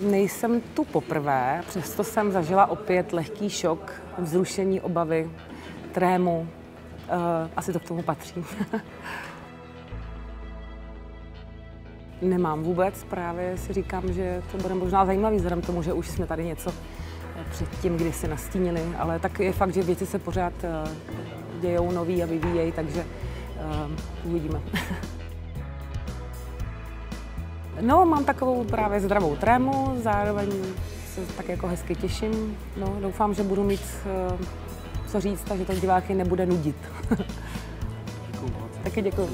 Nejsem tu poprvé, přesto jsem zažila opět lehký šok, vzrušení, obavy, trému. Uh, asi to k tomu patří. Nemám vůbec, právě si říkám, že to bude možná zajímavý, vzhledem tomu, že už jsme tady něco předtím kdysi nastínili, ale tak je fakt, že věci se pořád uh, dějou nový a vyvíjejí, takže uvidíme. No, mám takovou právě zdravou trému, zároveň se tak jako hezky těším. No, doufám, že budu mít uh, co říct, takže to diváky nebude nudit. Taky děkuji.